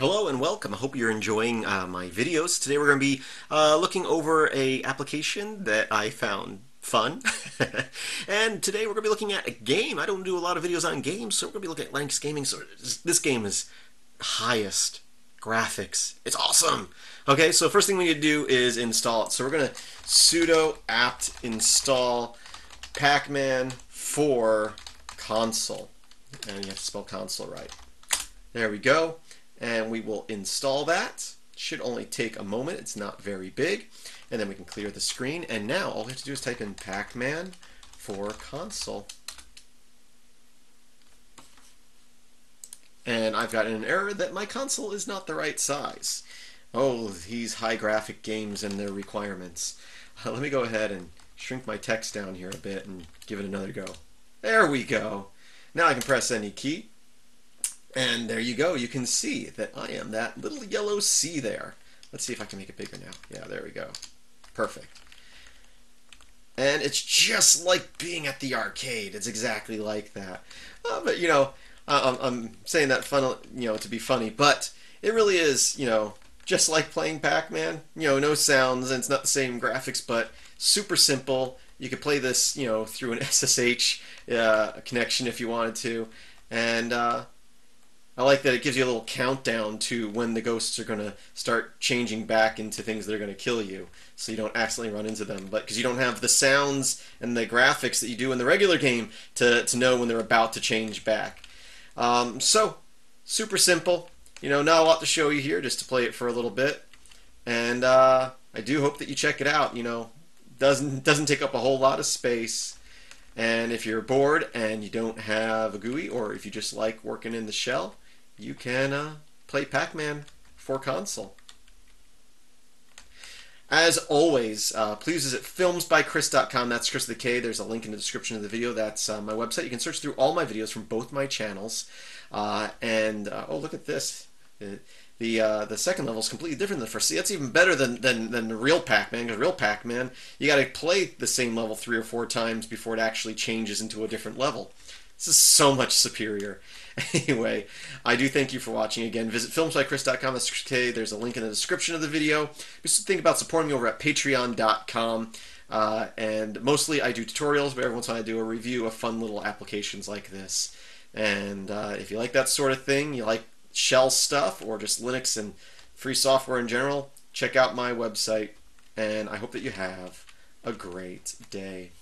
Hello and welcome. I hope you're enjoying uh, my videos. Today we're going to be uh, looking over a application that I found fun. and today we're going to be looking at a game. I don't do a lot of videos on games, so we're going to be looking at Linux Gaming. So this game is highest graphics. It's awesome. Okay, so first thing we need to do is install it. So we're going to sudo apt install pacman for console. And you have to spell console right. There we go and we will install that. Should only take a moment, it's not very big. And then we can clear the screen. And now all we have to do is type in Pac-Man for console. And I've gotten an error that my console is not the right size. Oh, these high graphic games and their requirements. Uh, let me go ahead and shrink my text down here a bit and give it another go. There we go. Now I can press any key and there you go. You can see that I am that little yellow C there. Let's see if I can make it bigger now. Yeah, there we go. Perfect. And it's just like being at the arcade. It's exactly like that. Uh, but, you know, I'm, I'm saying that fun, you know, to be funny, but it really is, you know, just like playing Pac-Man. You know, no sounds, and it's not the same graphics, but super simple. You could play this, you know, through an SSH uh, connection if you wanted to. And, uh, I like that it gives you a little countdown to when the ghosts are going to start changing back into things that are going to kill you, so you don't accidentally run into them. But because you don't have the sounds and the graphics that you do in the regular game to, to know when they're about to change back. Um, so, super simple. You know, not a lot to show you here, just to play it for a little bit. And uh, I do hope that you check it out. You know, doesn't doesn't take up a whole lot of space. And if you're bored and you don't have a GUI, or if you just like working in the shell, you can uh, play Pac-Man for console. As always, uh, please visit filmsbykris.com. That's Chris the K. There's a link in the description of the video. That's uh, my website. You can search through all my videos from both my channels. Uh, and uh, oh, look at this. the uh, the second level is completely different than the first. See, that's even better than than, than the real Pac-Man. Because real Pac-Man, you got to play the same level three or four times before it actually changes into a different level. This is so much superior. Anyway, I do thank you for watching again. Visit filmsbykris.com. That's okay. There's a link in the description of the video. Just think about supporting me over at patreon.com. Uh, and mostly I do tutorials, but every once in a while I do a review of fun little applications like this. And uh, if you like that sort of thing, you like shell stuff, or just Linux and free software in general, check out my website. And I hope that you have a great day.